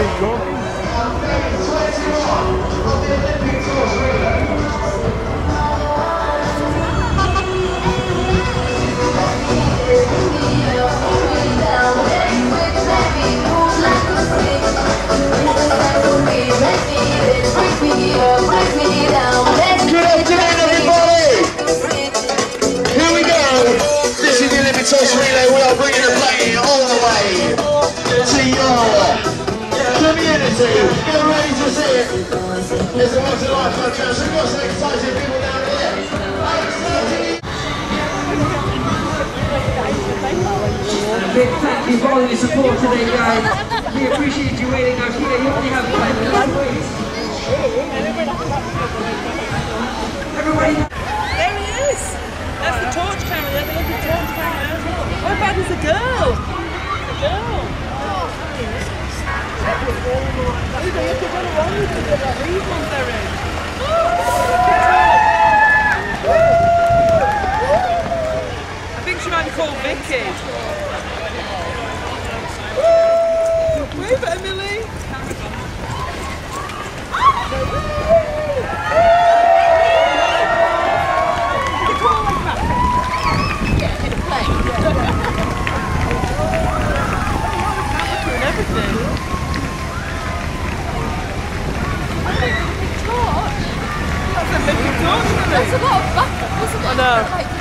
Toss community. Get ready to see it. It's a once in a lifetime chance. We've got some exciting people down here. Big thank you for all your support today, guys. We appreciate you waiting out here. You only have five minutes I think she might be called Vicky. That's a big torch, isn't it? That's a lot of it? I know.